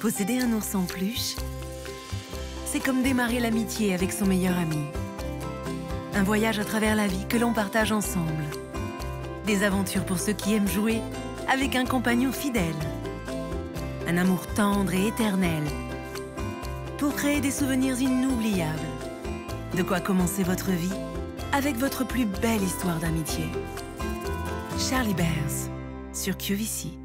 Posséder un ours en peluche, c'est comme démarrer l'amitié avec son meilleur ami. Un voyage à travers la vie que l'on partage ensemble. Des aventures pour ceux qui aiment jouer avec un compagnon fidèle. Un amour tendre et éternel pour créer des souvenirs inoubliables. De quoi commencer votre vie avec votre plus belle histoire d'amitié. Charlie Bears sur QVC.